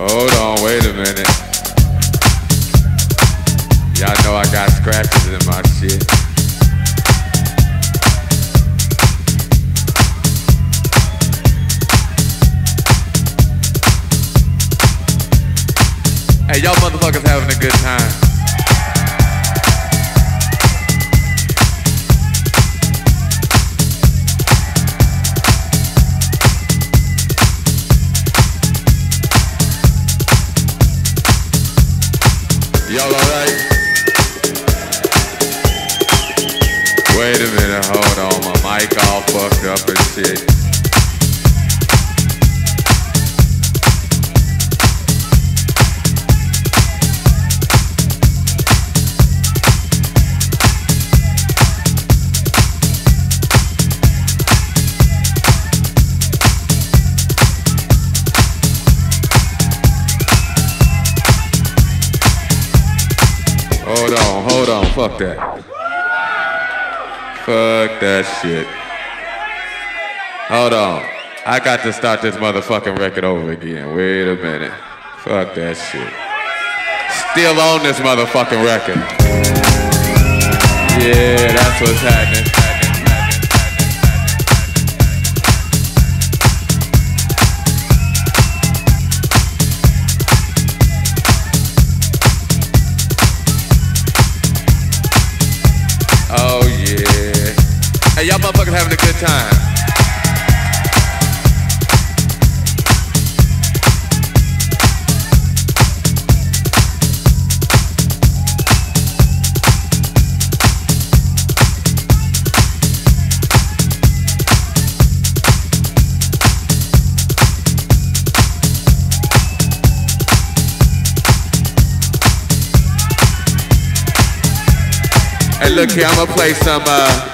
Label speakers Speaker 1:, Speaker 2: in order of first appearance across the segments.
Speaker 1: Hold on, wait a minute. Y'all know I got scratches in my shit. Hey, y'all motherfuckers having a good time. Wait a minute, hold on. My mic all fucked up and shit. Hold on, hold on, fuck that. Fuck that shit. Hold on. I got to start this motherfucking record over again. Wait a minute. Fuck that shit. Still on this motherfucking record. Yeah, that's what's happening. Time. Hey, look here, I'm gonna play some, uh,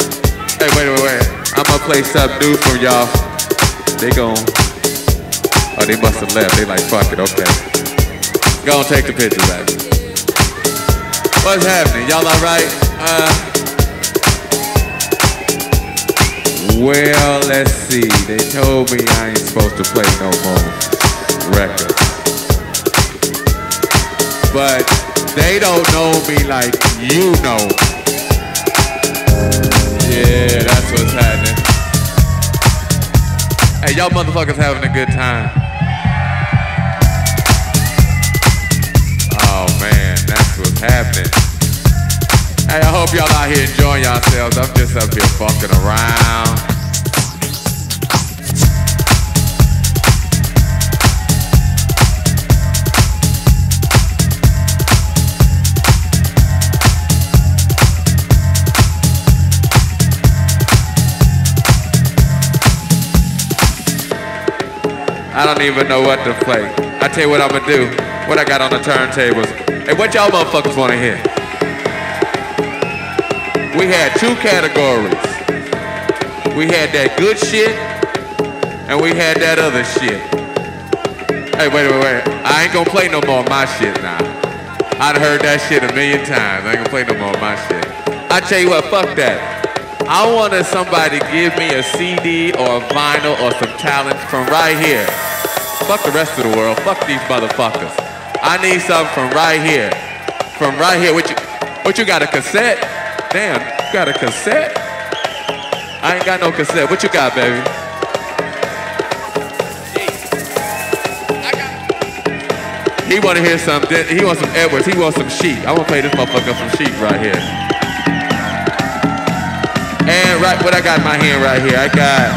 Speaker 1: hey, wait, wait, wait. I'm gonna play something from y'all. They gon' oh, they must have left. They like, fuck it, okay. Go and take the picture back. What's happening? Y'all alright? Uh, well, let's see. They told me I ain't supposed to play no more records. But they don't know me like you know me. Yeah, that's what's happening. Hey, y'all motherfuckers having a good time. Oh man, that's what's happening. Hey, I hope y'all out here enjoying yourselves. I'm just up here fucking around. I don't even know what to play. I tell you what I'm gonna do. What I got on the turntables. Hey, what y'all motherfuckers wanna hear? We had two categories. We had that good shit, and we had that other shit. Hey, wait, wait, wait. I ain't gonna play no more of my shit now. I'd heard that shit a million times. I ain't gonna play no more of my shit. I tell you what, fuck that. I wanted somebody to give me a CD or a vinyl or some talent from right here. Fuck the rest of the world. Fuck these motherfuckers. I need something from right here. From right here. What you, what you got, a cassette? Damn, you got a cassette? I ain't got no cassette. What you got, baby? He wanna hear something. He wants some Edwards. He wants some sheep. I wanna play this motherfucker some sheep right here. And right, what I got in my hand right here, I got.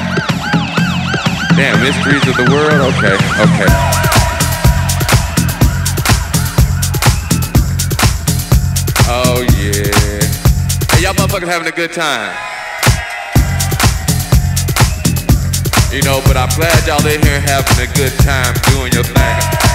Speaker 1: Damn, mysteries of the world. Okay, okay. Oh yeah. Hey, y'all motherfuckers having a good time. You know, but I'm glad y'all in here having a good time doing your thing.